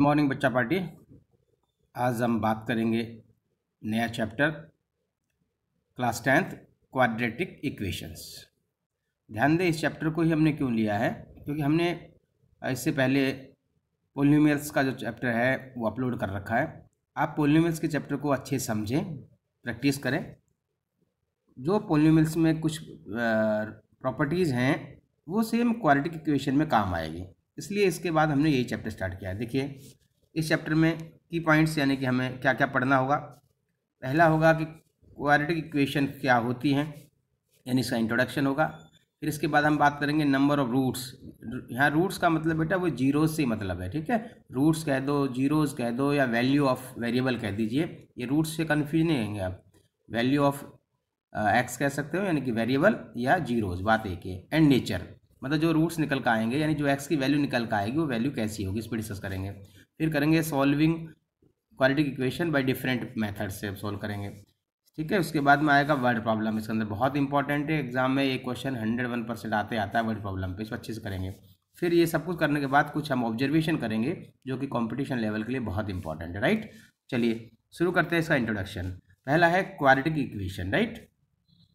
Good morning बच्चा party. आज हम बात करेंगे नया chapter class tenth quadratic equations ध्यान दें, इस चैप्टर को ही हमने क्यों लिया है? क्योंकि हमने इससे पहले पोलियोमियल्स का जो चैप्टर है, वो अपलोड कर रखा है। आप पोलियोमियल्स के चैप्टर को अच्छे समझें प्रैक्टिस करें। जो पोलियोमियल्स में कुछ प्रॉपर्टीज़ हैं, वो सेम क्वाड्रेटिक इक्वेशन में काम आएगी। इसलिए इसके बाद हमने यही चैप्टर स्टार्ट किया है। देखिए, इस चैप्टर में की पॉइंट्स यानी कि हमें क्या क्या पढ़ना होगा। पहला होगा कि क्वाड्रेटिक इक्वेशन क्या होती हैं, यानी इसका इंट्रोडक्शन होगा। फिर इसके बाद हम बात करेंगे नंबर ऑफ़ रूट्स यहाँ रूट्स का मतलब बेटा वो जीरोज से मतलब है, ठीक है? रूट्स कह दो जीरोज कह दो या वैल्यू ऑफ़ वेरिएबल कह दीजिए। ये रूट्स से कन्फ्यूज़ नहीं होंगे आप। वैल्यू ऑफ़ एक्स कह सकते हो यानी कि वेरिएबल या जीरोज बात एक है। एंड नेचर मतलब जो रूट्स निकल कर आएँगे, यानी जो एक्स की वैल्यू निकल कर आएगी, वो वैल्यू कैसी होगी? इस पर डिस्कस करेंगे। फिर करेंगे solving quality equation by different method से सॉल्व करेंगे। ठीक है? उसके बाद में आएगा वर्ड प्रॉब्लम इसके अंदर बहुत इंपॉर्टेंट है। एग्ज़ाम में ये क्वेश्चन हंड्रेड वन परसेंट आते आता है वर्ड प्रॉब्लम पे। इसको अच्छे से करेंगे। फिर ये सब कुछ करने के बाद कुछ हम ऑब्जर्वेशन करेंगे, जो कि कॉम्पिटिशन लेवल के लिए बहुत इंपॉर्टेंट है राइट चलिए, शुरू करते हैं इसका इंट्रोडक्शन पहला है क्वालिटिक इक्वेशन राइट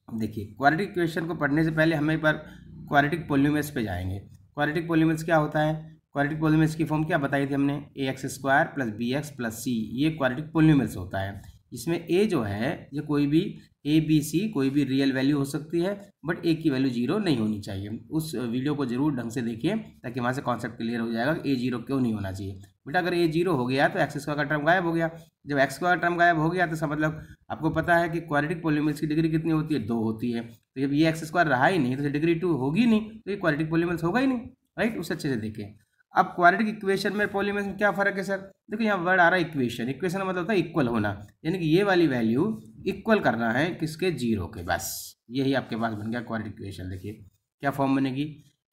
देखिए क्वालिटी इक्वेशन को पढ़ने से पहले हमें एक बार क्वालिटिक पोल्यूमेस पे जाएँगे। क्वालिटिक पोल्यूमेस क्या होता है? क्वालिटिक पोल्यूमेस की फॉर्म क्या बताई थी हमने? A x square plus b x plus c ये क्वालिटिक पोल्यूमेस होता है। इसमें ए जो है, ये कोई भी ए बी सी कोई भी रियल वैल्यू हो सकती है बट ए की वैल्यू ज़ीरो नहीं होनी चाहिए। उस वीडियो को ज़रूर ढंग से देखिए, ताकि वहाँ से कॉन्सेप्ट क्लियर हो जाएगा ए ज़ीरो क्यों नहीं होना चाहिए। बेटा, अगर ए ज़ीरो हो गया तो एक्स स्क्वायर का टर्म गायब हो गया। जब एक्स स्क्वायर का टर्म गायब हो गया तो सब मतलब आपको पता है कि क्वालिटिक पोलिमल्स की डिग्री कितनी होती है? दो होती है। तो जब ये एक्स स्क्वायर रहा ही नहीं तो डिग्री टू होगी नहीं तो ये क्वालिटिक पोलिमल्स होगा ही नहीं राइट उस अच्छे से देखें। अब क्वालिटिक इक्वेशन में पोलिमल्स में क्या फ़र्क है सर देखो, यहाँ वर्ड आ रहा है इक्वेशन इक्वेशन मतलब होता है इक्वल होना। यानी कि ये वाली वैल्यू इक्वल करना है किसके? ज़ीरो के। बस, यही आपके पास बन गया क्वालिटिक इक्वेशन देखिए, क्या फॉर्म बनेगी?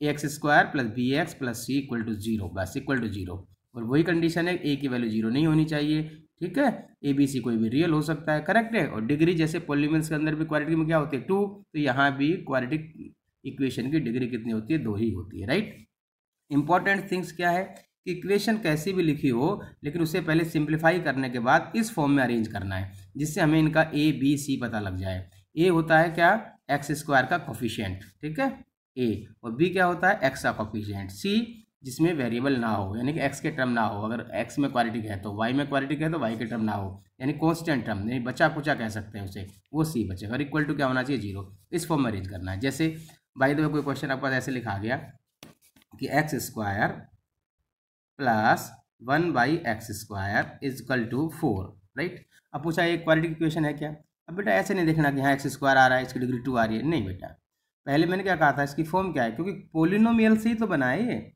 A x square plus b x plus c equal to zero बस इक्वल टू ज़ीरो और वही कंडीशन है ए की वैल्यू ज़ीरो नहीं होनी चाहिए, ठीक है? ए बी सी कोई भी रियल हो सकता है करेक्ट है? और डिग्री जैसे पोलिमल्स के अंदर भी क्वालिटी में क्या होती है? टू तो यहाँ भी क्वालिटिक इक्वेशन की डिग्री कितनी होती है? दो ही होती है राइट इंपॉर्टेंट थिंग्स क्या है? कि इक्वेशन कैसी भी लिखी हो, लेकिन उसे पहले सिंप्लीफाई करने के बाद इस फॉर्म में अरेंज करना है, जिससे हमें इनका ए बी सी पता लग जाए। ए होता है क्या? एक्स स्क्वायर का कोफिशियंट ठीक है? ए और बी क्या होता है? एक्स का कोफिशियंट सी जिसमें वेरिएबल ना हो, यानी कि एक्स के टर्म ना हो, अगर एक्स में क्वालिटी है तो वाई में क्वालिटी है तो वाई के टर्म ना हो, यानी कॉन्स्टेंट टर्म यानी बचा कुचा कह सकते हैं उसे, वो सी बचे और इक्वल टू क्या होना चाहिए? ज़ीरो इस फॉर्म में अरेंज करना है। जैसे बाई दो कोई क्वेश्चन आपके पास ऐसे लिखा गया कि x square plus one by x square equal to four right अब पूछा एक क्वालिटी इक्वेशन है क्या? अब बेटा, ऐसे नहीं देखना कि हाँ एक्स स्क्वायर आ रहा है, इसकी डिग्री टू आ रही है। नहीं बेटा, पहले मैंने क्या कहा था, इसकी फॉर्म क्या है? क्योंकि पोलिनोमियल से ही तो बना है ये।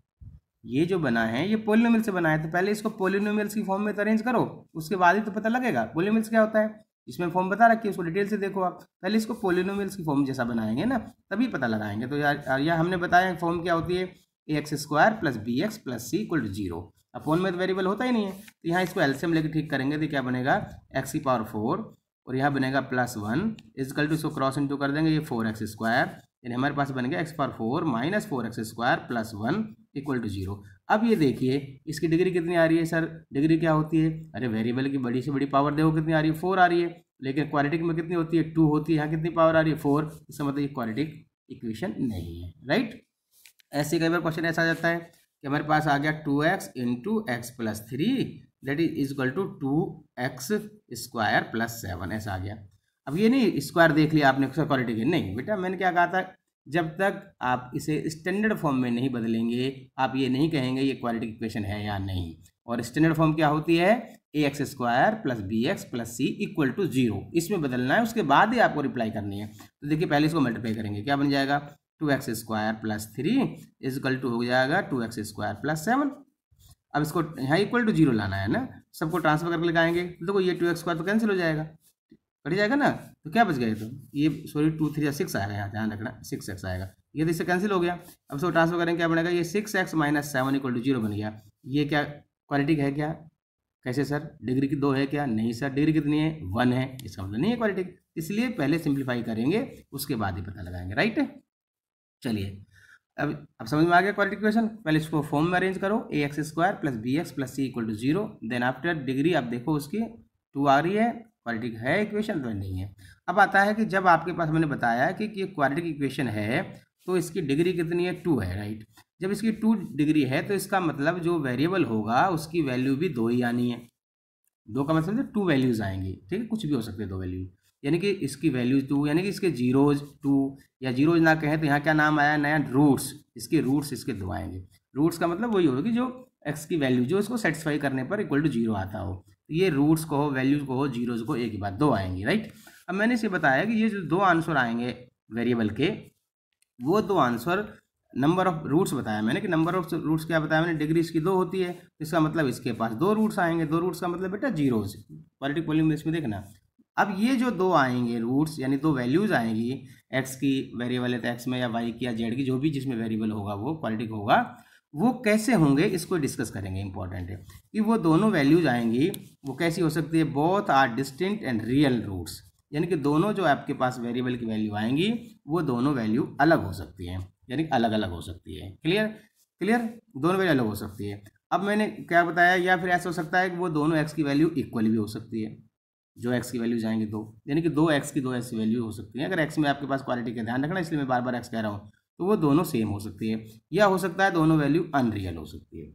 ये जो बना है, ये पोलिनोमियल से बना है तो पहले इसको पोलिनोमियल्स की फॉर्म में तो अरेंज करो, उसके बाद ही तो पता लगेगा पोलिनोमियल्स क्या होता है? इसमें फॉर्म बता रखी है, उसको डिटेल से देखो आप। पहले इसको पोलिनोमियल्स की फॉर्म जैसा बनाएँगे ना, तभी पता लगाएँगे। तो यार या हमने बताया फॉर्म क्या होती है? A x square plus b x plus c equal to zero अब फ़ोन में तो वेरिएबल होता ही नहीं है तो यहाँ इसको एल्सियम लेकर ठीक करेंगे तो क्या बनेगा? एक्स की पावर फोर और यहाँ बनेगा प्लस वन इजकल टू इसको क्रॉस इंटू कर देंगे, ये फोर एक्स स्क्वायर यानी हमारे पास बन गया x power four minus four x square plus one equal to zero अब ये देखिए, इसकी डिग्री कितनी आ रही है सर डिग्री क्या होती है? अरे वेरिएबल की बड़ी से बड़ी पावर देखो कितनी आ रही है फोर आ रही है। लेकिन क्वालिटिक में कितनी होती है? टू होती है। यहाँ कितनी पावर आ रही है? फोर इसका मतलब ये क्वालिटिक इक्वेशन नहीं है राइट ऐसे कई बार क्वेश्चन ऐसा आ जाता है कि हमारे पास आ गया two x into x plus three that is equal to two x square plus seven ऐसा आ गया। अब ये नहीं स्क्वायर देख लिया आपने क्वालिटी के नहीं, बेटा, मैंने क्या कहा था? जब तक आप इसे स्टैंडर्ड फॉर्म में नहीं बदलेंगे, आप ये नहीं कहेंगे ये क्वालिटी इक्वेशन है या नहीं। और स्टैंडर्ड फॉर्म क्या होती है? A x square plus b x plus c equal to zero इसमें बदलना है, उसके बाद ही आपको रिप्लाई करनी है। तो देखिए, पहले इसको मल्टीप्लाई करेंगे, क्या बन जाएगा? Two x square plus three equal to हो जाएगा two x square plus seven अब इसको यहाँ इक्वल टू ज़ीरो लाना है ना? सबको ट्रांसफ़र करके लगाएँगे। तो देखो, ये टू एक्स स्क्वायर तो कैंसिल हो जाएगा। कट जाएगा ना? तो क्या बच गया तो? ये सॉरी टू थ्री या सिक्स आएगा यहाँ, ध्यान रखना सिक्स एक्स आएगा। ये तो इससे कैंसिल हो गया। अब इसको ट्रांसफ़र करेंगे, क्या बनेगा? ये six x minus seven equal to zero बन गया। ये क्या क्वालिटी है क्या? कैसे सर डिग्री की दो है क्या? नहीं सर डिग्री कितनी है? वन है। इसका मतलब नहीं है क्वालिटी इसलिए पहले सिंप्लीफाई करेंगे, उसके बाद ही पता लगाएँगे राइट चलिए। अब अब समझ में आ गया क्वालिटी क्वेश्चन पहले इसको फॉर्म में अरेंज करो। A x square plus b x plus c equal to zero then after degree आप देखो उसकी। टू आ रही है। क्वालिटी है इक्वेशन? तो नहीं है। अब आता है कि जब आपके पास मैंने बताया कि ये क्वालिटी इक्वेशन है तो इसकी डिग्री कितनी है? टू है, राइट? जब इसकी टू डिग्री है तो इसका मतलब जो वेरिएबल होगा, उसकी वैल्यू भी दो ही आनी है। दो का मतलब टू वैल्यूज़ आएँगी, ठीक है? कुछ भी हो सकते हैं दो वैल्यू। यानी कि इसकी वैल्यू टू, यानी कि इसके जीरोज टू, या जीरोज ना कहें तो यहाँ क्या नाम आया? नया रूट्स। इसके रूट्स इसके दो आएँगे। रूट्स का मतलब वही होगी जो एक्स की वैल्यू जो इसको सेटिस्फाई करने पर इक्वल टू ज़ीरो आता हो। तो ये रूट्स को हो वैल्यूज़ को हो जीरोज को एक ही बात दो आएँगी राइट अब मैंने इसे बताया कि ये जो दो आंसर आएँगे वेरिएबल के, वो दो आंसर नंबर ऑफ़ रूट्स बताया मैंने कि नंबर ऑफ़ रूट्स क्या बताया मैंने? डिग्री इसकी दो होती है इसका मतलब इसके पास दो रूट्स आएँगे, दो रूट्स का मतलब बेटा जीरोज पॉलिटिक पॉलिंग इसमें देखना। अब ये जो दो आएँगे रूट्स यानी दो वैल्यूज़ आएँगी एक्स की वेरिएबल है तो एक्स में या वाई की या जेड की, जो भी जिसमें वेरिएबल होगा वो क्वालिटी होगा वो कैसे होंगे, इसको डिस्कस करेंगे इंपॉर्टेंट है। कि वो दोनों वैल्यूज़ आएँगी, वो कैसी हो सकती है? Both are distinct and real roots यानी कि दोनों जो आपके पास वेरिएबल की वैल्यू आएँगी, वो दोनों वैल्यू अलग हो सकती हैं। यानी अलग अलग हो सकती है। क्लियर क्लियर दोनों वैल्यू अलग हो सकती है। अब मैंने क्या बताया, या फिर ऐसा हो सकता है कि वो दोनों एक्स की वैल्यू इक्वल भी हो सकती है। जो एक्स की वैल्यू जाएँगे दो। यानी कि दो एक्स की दो की वैल्यू हो सकती है। अगर एक्स में आपके पास क्वालिटी का ध्यान रखना इसलिए मैं बार बार एक्स कह रहा हूँ। तो वो दोनों सेम हो सकती है। या हो सकता है दोनों वैल्यू अनरियल हो सकती है।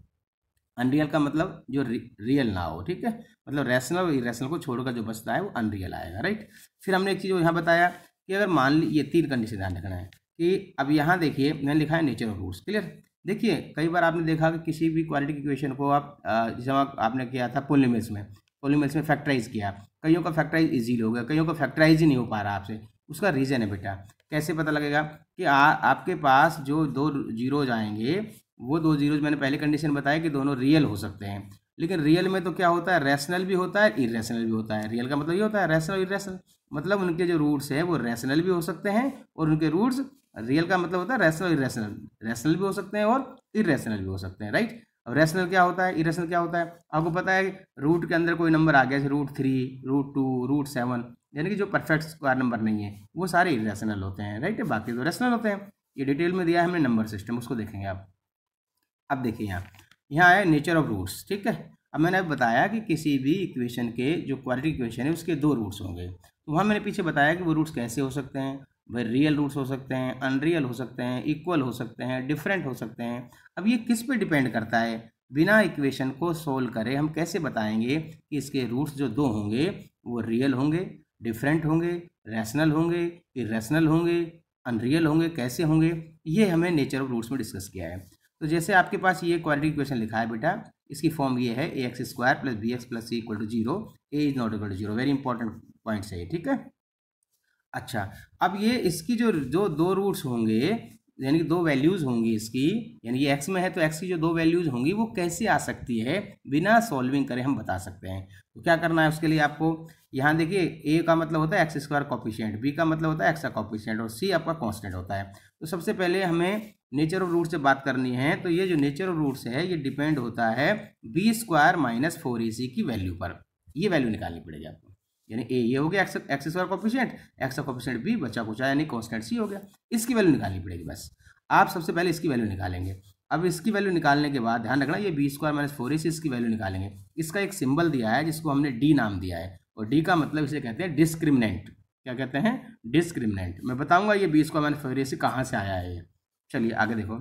अनरियल का मतलब जो रियल ना हो, ठीक है? मतलब रैशनल और इरेशनल को छोड़कर जो बचता है वो अनरियल आएगा राइट फिर हमने एक चीज़ यहाँ बताया कि अगर मान ली, ये तीन कंडीशन ध्यान रखना है कि अब यहाँ देखिए, मैंने लिखा है नेचर ऑफ़ रूट्स क्लियर देखिए, कई बार आपने देखा कि किसी भी क्वालिटी इक्वेशन को आप जैसे आपने किया था पोलिमिल्स में पोलिमिल्स में फैक्टराइज किया। कईयों का फैक्टराइज इजीली हो गया, कईयों का फैक्टराइज ही नहीं हो पा रहा आपसे। उसका रीज़न है बेटा। कैसे पता लगेगा कि आ, आपके पास जो दो जीरोज आएँगे वो दो जीरोज मैंने पहले कंडीशन बताया कि दोनों रियल हो सकते हैं। लेकिन रियल में तो क्या होता है? रैशनल भी होता है इरेशनल भी होता है। रियल का मतलब ये होता है रैशनल इरेशनल मतलब उनके जो रूट्स हैं वो रैशनल भी हो सकते हैं और उनके रूट्स रियल का मतलब होता है रैशनल इरेशनल रैशनल भी हो सकते हैं और इरेशनल भी हो सकते हैं राइट अब रैशनल क्या होता है? इरेशनल क्या होता है? आपको पता है रूट के अंदर कोई नंबर आ गया जैसे root three root two root seven यानी कि जो परफेक्ट स्क्वायर नंबर नहीं है, वो सारे इरेशनल होते हैं राइट बाकी तो रैशनल होते हैं। ये डिटेल में दिया है हमने नंबर सिस्टम उसको देखेंगे आप। अब देखिए यहाँ यहाँ आया नेचर ऑफ़ रूट्स ठीक है? अब मैंने अब बताया कि किसी भी इक्वेशन के जो क्वालिटी इक्वेशन है, उसके दो रूट्स होंगे। तो वहाँ मैंने पीछे बताया कि वो रूट्स कैसे हो सकते हैं? भाई रियल रूट्स हो सकते हैं अनरियल हो सकते हैं इक्वल हो सकते हैं डिफरेंट हो सकते हैं। अब ये किस पे डिपेंड करता है? बिना इक्वेशन को सोल्व करे हम कैसे बताएँगे कि इसके रूट्स जो दो होंगे, वो रियल होंगे? डिफरेंट होंगे, रैशनल होंगे इरेशनल होंगे अनरियल होंगे, कैसे होंगे, ये हमें नेचर ऑफ़ रूट्स में डिस्कस किया है। तो जैसे आपके पास ये क्वालिटी क्वेश्चन लिखा है बेटा, इसकी फॉर्म ये है a x square plus b x plus c equal to zero a is not equal to zero very important points है ठीक है? अच्छा अब ये इसकी जो जो दो रूट्स होंगे यानी कि दो वैल्यूज़ होंगी इसकी, यानी कि एक्स में है तो एक्स की जो दो वैल्यूज़ होंगी वो कैसे आ सकती है, बिना सॉल्विंग करे हम बता सकते हैं। तो क्या करना है उसके लिए आपको? यहाँ देखिए ए का मतलब होता है एक्स स्क्वायर कॉपिशियंट बी का मतलब होता है एक्स का कॉपिशियंट और सी आपका कॉन्स्टेंट होता है। तो सबसे पहले हमें नेचर ऑफ़ रूट से बात करनी है तो ये जो नेचर ऑफ़ रूट्स है, ये डिपेंड होता है b square minus four a c की वैल्यू पर। ये वैल्यू निकालनी पड़ेगी आपको। यानी ए ये हो गया X X square coefficient X का कॉपिशियंट बी बच्चा कुछ यानी कॉन्स्टेंट सी हो गया। इसकी वैल्यू निकालनी पड़ेगी बस। आप सबसे पहले इसकी वैल्यू निकालेंगे। अब इसकी वैल्यू निकालने के बाद ध्यान रखना, ये बी स्क्वायर माइनस फोर से इसकी वैल्यू निकालेंगे। इसका एक सिंबल दिया है, जिसको हमने डी नाम दिया है। और डी का मतलब इसे कहते हैं डिस्क्रिमिनेंट क्या कहते हैं? डिस्क्रिमिनेंट मैं बताऊँगा ये b square minus four a से कहाँ से आया है ये। चलिए, आगे देखो।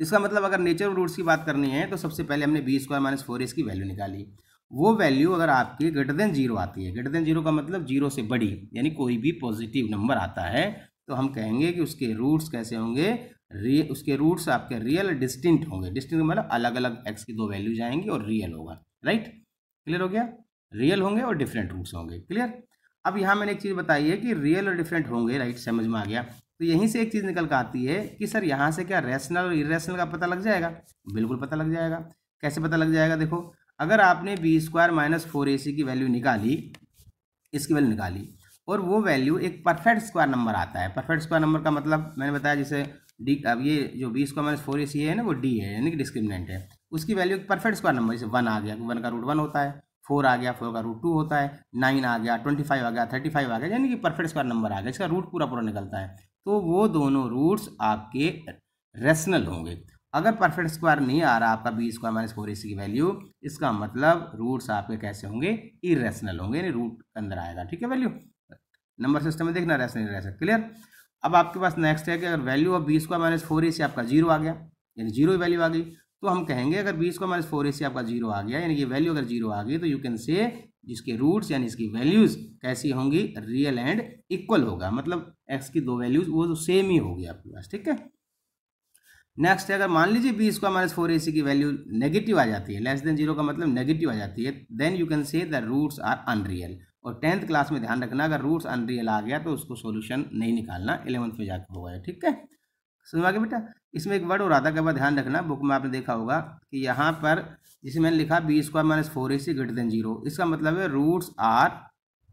इसका मतलब अगर नेचर रूट्स की बात करनी है तो सबसे पहले हमने बी स्क्वायर माइनस फोर की वैल्यू निकाली। वो वैल्यू अगर आपकी ग्रेटर देन ज़ीरो आती है ग्रेटर देन ज़ीरो का मतलब ज़ीरो से बड़ी, यानी कोई भी पॉजिटिव नंबर आता है तो हम कहेंगे कि उसके रूट्स कैसे होंगे? उसके रूट्स आपके रियल डिस्टिंक्ट होंगे। डिस्टिंक्ट मतलब अलग अलग एक्स की दो वैल्यू जाएँगी और रियल होगा राइट क्लियर हो गया? रियल होंगे और डिफरेंट रूट्स होंगे क्लियर अब यहाँ मैंने एक चीज़ बताई है कि रियल और डिफरेंट होंगे राइट समझ में आ गया? तो यहीं से एक चीज़ निकल कर आती है कि सर यहाँ से क्या रैशनल और इरेशनल का पता लग जाएगा? बिल्कुल पता लग जाएगा। कैसे पता लग जाएगा? देखो अगर आपने b square minus four a c की वैल्यू निकाली, इसकी वैल्यू निकाली, और वो वैल्यू एक परफेक्ट स्क्वायर नंबर आता है। परफेक्ट स्क्वायर नंबर का मतलब मैंने बताया जैसे डी अब ये जो b square minus four a c है ना, वो डी है, यानी कि डिस्क्रिमिनेंट है। उसकी वैल्यू एक परफेक्ट स्क्वायर नंबर जैसे वन आ गया वन का रूट वन होता है फोर आ गया फोर का रूट टू होता है नाइन आ गया ट्वेंटी फाइव आ गया थर्टी फाइव आ गया, यानी कि परफेक्ट स्क्वायर नंबर आ गया। इसका रूट पूरा पूरा निकलता है। तो वो दोनों रूट्स आपके रेशनल होंगे। अगर परफेक्ट स्क्वायर नहीं आ रहा, आपका b square minus four a c की वैल्यू इसका मतलब रूट्स आपके कैसे होंगे? इरेशनल होंगे, यानी रूट अंदर आएगा, ठीक है वैल्यू नंबर सिस्टम में देखना रेशनल रेशनल क्लियर अब आपके पास नेक्स्ट है कि अगर value of b square minus four a c आपका ज़ीरो आ गया, यानी ज़ीरो वैल्यू आ गई तो हम कहेंगे अगर b square minus four a c आपका ज़ीरो आ गया, यानी ये वैल्यू अगर ज़ीरो आ गई तो यू कैन से जिसके रूट्स यानी इसकी वैल्यूज़ कैसी होंगी? रियल एंड इक्वल होगा मतलब एक्स की दो वैल्यूज़ वो तो सेम ही होगी आपके पास, ठीक है? नेक्स्ट अगर मान लीजिए b square minus four a c की वैल्यू नेगेटिव आ जाती है लेस देन ज़ीरो का मतलब नेगेटिव आ जाती है then you can say the roots are unreal और टेंथ क्लास में ध्यान रखना, अगर रूट्स अनरियल आ गया तो उसको सोल्यूशन नहीं निकालना इलेवंथ में जाकर होगा ठीक है? सुनवा के बेटा? इसमें एक वर्ड और आधा के ध्यान रखना बुक में आपने देखा होगा कि यहाँ पर जिसे मैंने लिखा b square minus four a c greater than zero इसका मतलब है roots are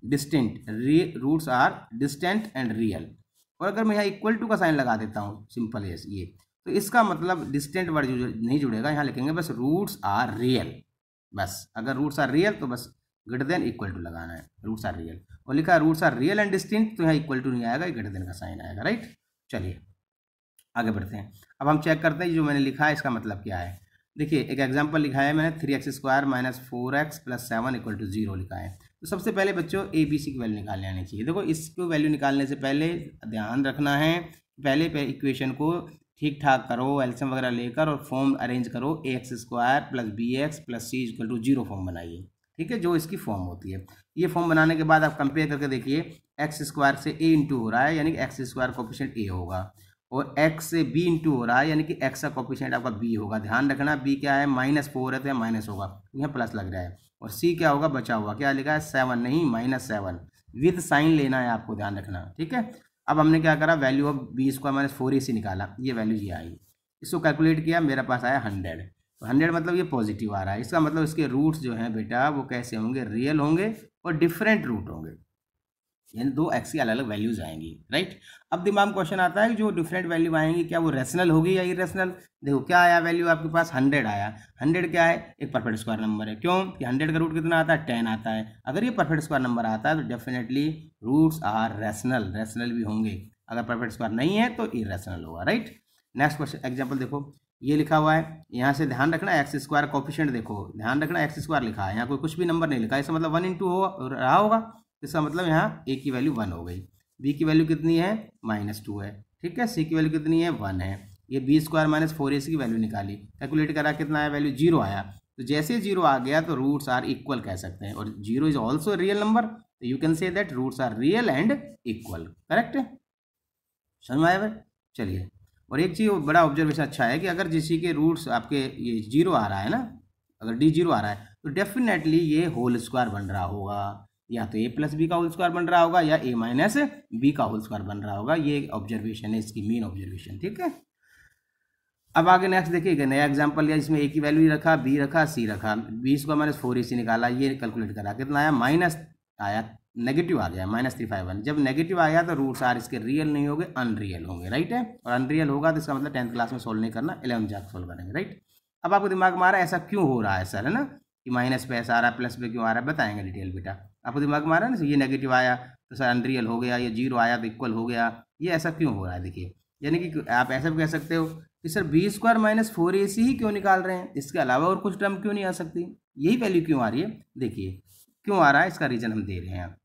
distinct roots are distinct and real और अगर मैं यहाँ इक्वल टू का साइन लगा देता हूँ सिंपल ये तो इसका मतलब डिस्टेंट वर्ड नहीं जुड़ेगा, यहाँ लिखेंगे बस रूट्स आर रियल बस, अगर रूट्स आर रियल तो बस ग्रेटर देन इक्वल टू लगाना है। रूट्स आर रियल और लिखा roots are real and distinct तो यहाँ इक्वल टू नहीं आएगा ग्रेटर देन का साइन आएगा राइट चलिए, आगे बढ़ते हैं। अब हम चेक करते हैं जो मैंने लिखा है, इसका मतलब क्या है? देखिए, एक एग्ज़ाम्पल लिखा है मैंने three x square minus four x plus seven equal to zero लिखा है। तो सबसे पहले बच्चों ए बी सी की वैल्यू निकालने आनी चाहिए। देखो, इसको वैल्यू निकालने से पहले ध्यान रखना है, पहले इक्वेशन को ठीक ठाक करो, एल्सियम वगैरह लेकर और फॉर्म अरेंज करो a x square plus b x plus c equal to zero form बनाइए। ठीक है, जो इसकी फॉर्म होती है। ये फॉर्म बनाने के बाद आप कंपेयर करके देखिए एक्स स्क्वायर से ए इंटू हो रहा है, यानी कि एक्स स्क्वायर कॉपिशेंट ए होगा। और एक्स से बी इंटू हो रहा है, यानी कि एक्स का कॉपिशेंट आपका बी होगा। ध्यान रखना बी क्या है? माइनस फोर है तो माइनस होगा। यहाँ प्लस लग रहा है। और सी क्या होगा? बचा हुआ। क्या लिखा है? सेवन नहीं माइनस सेवन विथ साइन लेना है आपको, ध्यान रखना। ठीक है? अब हमने क्या करा? Value of b square minus four a c निकाला। ये वैल्यू ये आई। इसको कैलकुलेट किया, मेरे पास आया हंड्रेड तो हंड्रेड मतलब ये पॉजिटिव आ रहा है। इसका मतलब इसके रूट्स जो हैं बेटा, वो कैसे होंगे? रियल होंगे और डिफरेंट रूट होंगे। यानी दो एक्स की अलग अलग वैल्यूज़ आएँगी राइट अब दिमाग क्वेश्चन आता है कि जो डिफरेंट वैल्यू आएँगी, क्या वो रेशनल होगी या इरेशनल देखो, क्या आया वैल्यू आपके पास? हंड्रेड आया। हंड्रेड क्या है? एक परफेक्ट स्क्वायर नंबर है। क्यों? कि हंड्रेड का रूट कितना आता है? टेन आता है। अगर ये परफेक्ट स्क्वायर नंबर आता है तो definitely roots are rational rational भी होंगे। अगर परफेक्ट स्क्वायर नहीं है तो इरेशनल होगा राइट नेक्स्ट क्वेश्चन एग्ज़ाम्पल देखो। ये लिखा हुआ है। यहाँ से ध्यान रखना एक्स स्क्वायर कॉफिशेंट देखो। ध्यान रखना एक्स स्क्वायर लिखा है। यहाँ कोई कुछ भी नंबर नहीं लिखा। इसका मतलब वन इंटू हो, रहा होगा। इसका मतलब यहाँ ए की वैल्यू वन हो गई। बी की वैल्यू कितनी है? माइनस टू है। ठीक है? सी की वैल्यू कितनी है? वन है। ये b square minus four a c की वैल्यू निकाली। कैलकुलेट करा कितना आया? वैल्यू ज़ीरो आया। तो जैसे ज़ीरो आ गया तो रूट्स आर इक्वल कह सकते हैं। और zero is also real number तो you can say that roots are real and equal correct समझ आया भाई? चलिए। और एक चीज़ बड़ा ऑब्जर्वेशन अच्छा है कि अगर जिसी के रूट्स आपके ये ज़ीरो आ रहा है ना, अगर डी ज़ीरो आ रहा है तो डेफिनेटली ये होल स्क्वायर बन रहा होगा। या तो ए प्लस बी का होल स्क्वायर बन रहा होगा या ए माइनस बी का होल स्क्वायर बन रहा होगा। ये ऑब्जर्वेशन है, इसकी मेन ऑब्जर्वेशन ठीक है? अब आगे नेक्स्ट देखिए नया एग्जांपल लिया इसमें ए की वैल्यू रखा बी रखा सी रखा। B square minus four a c निकाला, ये कैलकुलेट करा, कितना आया? माइनस आया नेगेटिव आ गया माइनस थ्री फाइव वन जब नेगेटिव आया तो रूट्स आर इसके रियल नहीं होंगे अनरियल होंगे राइट है? और अनरियल होगा तो इसका मतलब टेंथ क्लास में सोल्व नहीं करना इलेवन जाकर सोल्व करेंगे राइट अब आपको दिमाग में आ रहा है, ऐसा क्यों हो रहा है, सर, है ना? कि माइनस पे ऐसा आ रहा है प्लस पे क्यों आ रहा है, बताएँगे डिटेल बेटा। आपको दिमाग में आ रहा है ना, ये नेगेटिव आया तो सर अनरियल हो गया, ये ज़ीरो आया तो इक्वल हो गया, ये ऐसा क्यों हो रहा है देखिए? यानी कि आप ऐसा भी कह सकते हो कि sir b square minus four a c ही क्यों निकाल रहे हैं? इसके अलावा और कुछ टर्म क्यों नहीं आ सकती? यही वैल्यू क्यों आ रही है? देखिए, क्यों आ रहा है? इसका रीज़न हम दे रहे हैं।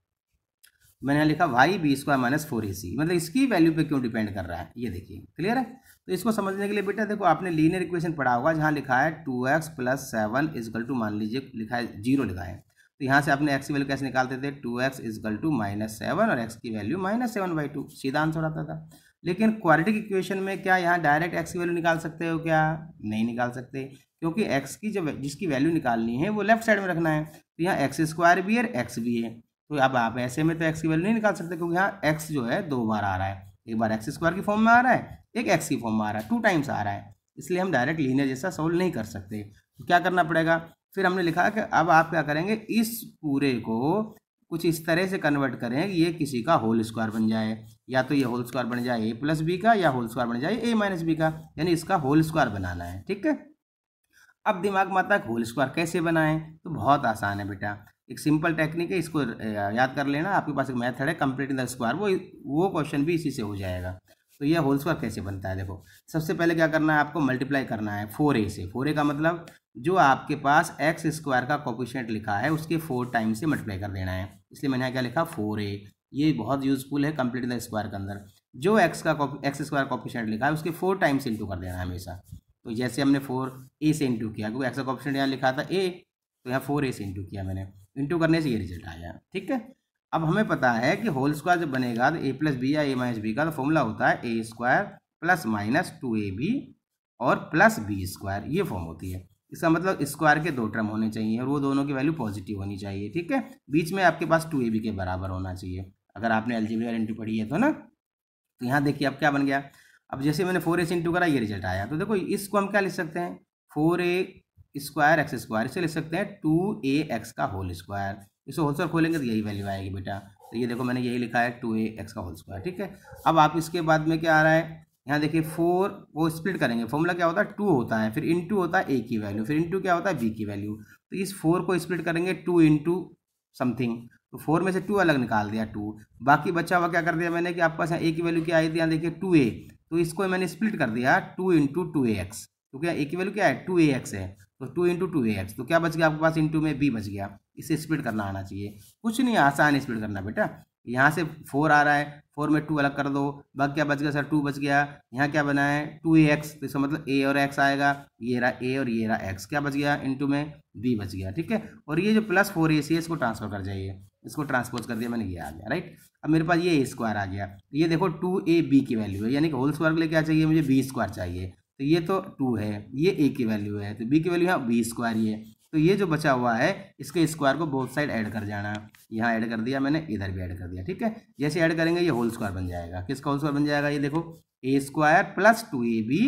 मैंने लिखा why b square minus four a c मतलब इसकी वैल्यू पे क्यों डिपेंड कर रहा है? ये देखिए क्लियर है? तो इसको समझने के लिए बेटा देखो, आपने लीनियर इक्वेशन पढ़ा होगा, जहाँ लिखा है two x plus seven equal to मान लीजिए, लिखा है ज़ीरो लिखा है। तो यहाँ से अपने एक्स की वैल्यू कैसे निकालते थे? Two X is equal to minus seven और एक्स की value minus seven by two सीधा आंसर आता था। लेकिन क्वाड्रेटिक इक्वेशन में क्या यहाँ डायरेक्ट एक्स की वैल्यू निकाल सकते हो क्या? नहीं निकाल सकते। क्योंकि एक्स की जब जिसकी वैल्यू निकालनी है, वो लेफ़्ट साइड में रखना है। तो यहाँ एक्स स्क्वायर भी है एक्स भी है। तो अब आप ऐसे में तो एक्स की वैल्यू नहीं निकाल सकते क्योंकि यहाँ एक्स जो है दो बार आ रहा है। एक बार एक्स स्क्वायर की फॉर्म में आ रहा है, एक एक्स की फॉर्म में आ रहा है। टू टाइम्स आ रहा है। इसलिए हम डायरेक्ट लीनियर जैसा सोल्व नहीं कर सकते। तो क्या करना पड़ेगा? फिर हमने लिखा कि अब आप क्या करेंगे? इस पूरे को कुछ इस तरह से कन्वर्ट करें कि ये किसी का होल स्क्वायर बन जाए। या तो ये होल स्क्वायर बन जाए ए प्लस बी का या होल स्क्वायर बन जाए ए माइनस बी का, यानी इसका होल स्क्वायर बनाना है, ठीक है? अब दिमाग में आता है होल स्क्वायर कैसे बनाएँ? तो बहुत आसान है बेटा। एक सिंपल टेक्निक है, इसको याद कर लेना। आपके पास एक मेथड है कंप्लीटिंग द स्क्वायर वो वो क्वेश्चन भी इसी से हो जाएगा। तो यह होल स्क्वायर कैसे बनता है? देखो, सबसे पहले क्या करना है आपको मल्टीप्लाई करना है फोर ए से। फोर ए का मतलब जो आपके पास एक्स स्क्वायर का कॉपिशेंट लिखा है, उसके फोर टाइम से मल्टीप्लाई कर देना है। इसलिए मैंने क्या लिखा? फोर ए ये बहुत यूजफुल है कंप्लीट द स्क्वायर के अंदर। जो एक्स का एक्स स्क्वायर कॉपिशेंट लिखा है, उसके फोर टाइम्स इंटू कर देना है हमेशा। तो जैसे हमने फोर ए से इंटू किया, क्योंकि एक्स का कॉपिशेंट यहाँ लिखा था ए तो यहाँ फोर ए से इंटू किया मैंने। इंटू करने से ये रिज़ल्ट आया। ठीक है? अब हमें पता है कि होल स्क्वायर जब बनेगा तो ए प्लस बी या ए माइनस बी का तो फॉर्मूला होता है A square plus minus two A B और प्लस बी स्क्वायर ये फॉर्म होती है। इसका मतलब स्क्वायर के दो टर्म होने चाहिए और वो दोनों की वैल्यू पॉजिटिव होनी चाहिए, ठीक है? बीच में आपके पास टू ए बी के बराबर होना चाहिए। अगर आपने एल एल्जेब्रिक आइडेंटिटी पढ़ी है तो ना? तो यहाँ देखिए अब क्या बन गया। अब जैसे मैंने फोर ए से इंटू करा, ये रिज़ल्ट आया। तो देखो, इसको हम क्या लिख सकते हैं? Four A square X square इसे लिख सकते हैं टू ए एक्स का होल स्क्वायर इसे होल स्क्वायर खोलेंगे तो यही वैल्यू आएगी बेटा। तो ये देखो, मैंने यही लिखा है टू ए एक्स का होल स्क्वायर ठीक है? अब आप इसके बाद में क्या आ रहा है? यहाँ देखिए फोर वो स्प्लिट करेंगे। फॉर्मूला क्या होता है? टू होता है। फिर इंटू होता है ए की वैल्यू फिर इंटू क्या होता है? बी की वैल्यू तो इस फोर को स्प्लिट करेंगे टू इंटू समथिंग तो फोर में से टू अलग निकाल दिया टू बाकी बचा हुआ क्या कर दिया मैंने कि आपके पास यहाँ ए की वैल्यू क्या आई थी? यहाँ देखिए टू ए तो इसको मैंने स्प्लिट कर दिया two into two A X क्योंकि ए की वैल्यू क्या है? टू ए एक्स है। तो two into two A X तो क्या बच गया? आपके पास इंटू में बी बच गया। इसे स्प्लिट करना आना चाहिए। कुछ नहीं, आसान स्प्लिट करना बेटा। यहाँ से फोर आ रहा है। फोर में टू अलग कर दो। बाकी क्या बच गया सर? टू बच गया। यहाँ क्या बना है? टू ए एक्स तो इसका मतलब ए और एक्स आएगा। ये रहा ए और ये रहा एक्स क्या बच गया? इंटू में बी बच गया। ठीक है? और ये जो प्लस फोर ए सी है इसको ट्रांसफ़र कर जाइए। इसको ट्रांसपोज कर दिया मैंने, ये आ गया राइट अब मेरे पास ये ए स्क्वायर आ गया। ये देखो टू ए बी की वैल्यू है। यानी कि होल स्क्वायर के लिए क्या चाहिए? मुझे बी स्क्वायर चाहिए। तो ये तो टू है। ये ए की वैल्यू है। तो बी की वैल्यू यहाँ बी स्क्वायर ये तो ये जो बचा हुआ है, इसके स्क्वायर को बोथ साइड ऐड कर जाना। यहाँ ऐड कर दिया मैंने, इधर भी ऐड कर दिया, ठीक है? जैसे ऐड करेंगे, ये होल स्क्वायर बन जाएगा। किसका होल स्क्वायर बन जाएगा? ये देखो A square plus two A B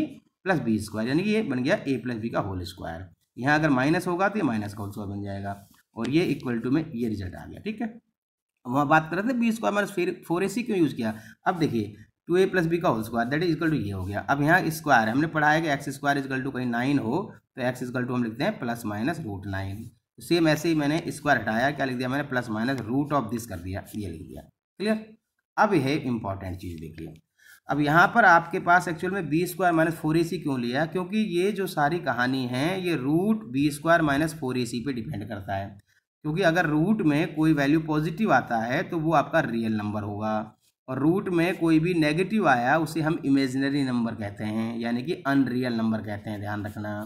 plus B square यानी कि ये बन गया ए प्लस बी का होल स्क्वायर यहाँ अगर माइनस होगा तो ये माइनस का होल स्क्वायर बन जाएगा। और ये इक्वल टू में ये रिज़ल्ट आ गया, ठीक है? वहाँ बात कर रहे थे बी स्क्वायर माइनस फिर फोर ए सी क्यों यूज़ किया? अब देखिए टू ए प्लस बी का whole square, that is equal to ये हो गया। अब यहाँ स्क्वायर हमने पढ़ा है कि X square is equal to कहीं नाइन हो तो एक्स इजकल टू हम लिखते हैं plus minus root nine. Same ऐसे ही मैंने स्क्वायर हटाया, क्या लिख दिया मैंने? Plus minus root of this कर दिया, ये लिख दिया। क्लियर? अब यह इंपॉर्टेंट चीज़ देखिए। अब यहाँ पर आपके पास एक्चुअल में B square minus four A C क्यों लिया? क्योंकि ये जो सारी कहानी है, ये root B square minus four A C पे डिपेंड करता है। क्योंकि अगर रूट में कोई वैल्यू पॉजिटिव आता है तो वो आपका रियल नंबर होगा। और रूट में कोई भी नेगेटिव आया, उसे हम इमेजिनरी नंबर कहते हैं, यानी कि अनरियल नंबर कहते हैं, ध्यान रखना।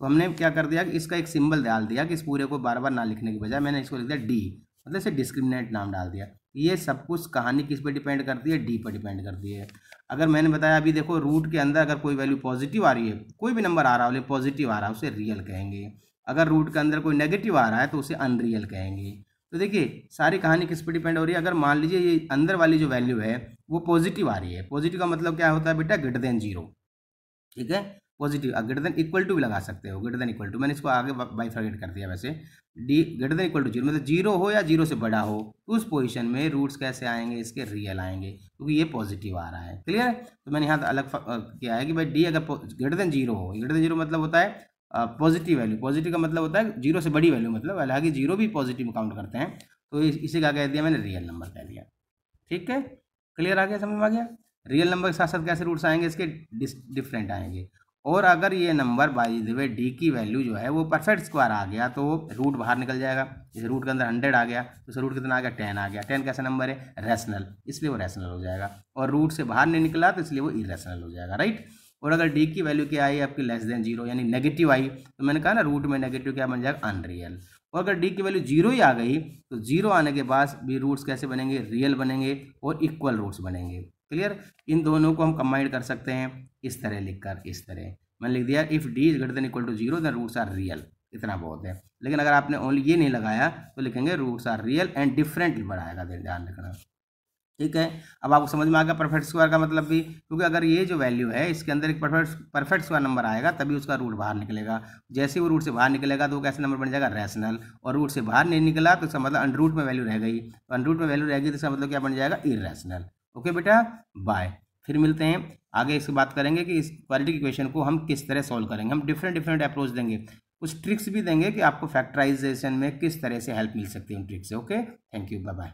तो हमने क्या कर दिया कि इसका एक सिंबल डाल दिया कि इस पूरे को बार बार ना लिखने की बजाय मैंने इसको लिख दिया डी मतलब इसे डिस्क्रिमिनेट नाम डाल दिया। ये सब कुछ कहानी किस पर डिपेंड करती है? डी पर डिपेंड करती है। अगर मैंने बताया, अभी देखो रूट के अंदर अगर कोई वैल्यू पॉजिटिव आ रही है, कोई भी नंबर आ रहा है पॉजिटिव आ रहा है उसे रियल कहेंगे। अगर रूट के अंदर कोई नेगेटिव आ रहा है तो उसे अनरियल कहेंगे। तो देखिए, सारी कहानी किस पर डिपेंड हो रही है? अगर मान लीजिए ये अंदर वाली जो वैल्यू है, वो पॉजिटिव आ रही है। पॉजिटिव का मतलब क्या होता है बेटा? ग्रेटर देन ज़ीरो ठीक है? Positive greater than equal to भी लगा सकते हो। ग्रेटर देन इक्वल टू मैंने इसको आगे बाइफर्गेट कर दिया वैसे। D greater than equal to zero मतलब ज़ीरो हो या ज़ीरो से बड़ा हो, उस पोजीशन में रूट्स कैसे आएँगे, इसके रियल आएँगे, क्योंकि तो ये पॉजिटिव आ रहा है। क्लियर तो मैंने यहाँ अलग किया है कि भाई डी अगर ग्रेटर देन ज़ीरो हो ग्रेटर देन ज़ीरो मतलब होता है पॉजिटिव वैल्यू पॉजिटिव का मतलब होता है ज़ीरो से बड़ी वैल्यू मतलब हालाँकि ज़ीरो भी पॉजिटिव काउंट करते हैं तो इसे क्या कह दिया मैंने रियल नंबर कह दिया। ठीक है? क्लियर आ गया, समझ में आ गया? रियल नंबर के साथ साथ कैसे रूट्स आएँगे? इसके डिफरेंट आएँगे। और अगर ये number by the way D की वैल्यू जो है, वो परफेक्ट स्क्वायर आ गया तो रूट बाहर निकल जाएगा। जैसे रूट के अंदर हंड्रेड आ गया तो उसे रूट कितना आ गया? टेन आ गया। टेन कैसा नंबर है? रैशनल इसलिए वो रैशनल हो जाएगा। और रूट से बाहर नहीं निकला तो इसलिए वो इरेशनल हो जाएगा राइट और अगर डी की वैल्यू क्या आई आपकी लेस देन ज़ीरो यानी नेगेटिव आई तो मैंने कहा ना रूट में नेगेटिव क्या बन जाएगा? अनरियल और अगर डी की वैल्यू ज़ीरो ही आ गई तो ज़ीरो आने के बाद भी रूट्स कैसे बनेंगे? रियल बनेंगे और इक्वल रूट्स बनेंगे. क्लियर इन दोनों को हम कंबाइंड कर सकते हैं, इस तरह लिखकर, इस तरह. मैंने लिख दिया if D is greater than equal to zero then roots are real इतना बहुत है. लेकिन अगर आपने ओनली ये नहीं लगाया तो लिखेंगे roots are real and different बढ़ाएगा, ध्यान रखना. ठीक है? अब आपको समझ में आ गया परफेक्ट स्क्वायर का मतलब भी? क्योंकि अगर ये जो वैल्यू है, इसके अंदर एक परफेक्ट परफेक्ट स्क्वायर नंबर आएगा, तभी उसका रूट बाहर निकलेगा। जैसे वो रूट से बाहर निकलेगा तो वो कैसे नंबर बन जाएगा? रैशनल और रूट से बाहर नहीं निकला तो इसका मतलब अनरूट में वैल्यू रह गई। तो अनरूट में वैल्यू रहेगी तो इसका मतलब क्या बन जाएगा? इरेशनल ओके बेटा? बाय फिर मिलते हैं। आगे इसकी बात करेंगे कि इस क्वालिटी इक्वेशन को हम किस तरह सॉल्व करेंगे। हम डिफरेंट डिफरेंट अप्रोच देंगे। कुछ ट्रिक्स भी देंगे कि आपको फैक्टराइजेशन में किस तरह से हेल्प मिल सकती है उन ट्रिक्स से। Okay thank you bye bye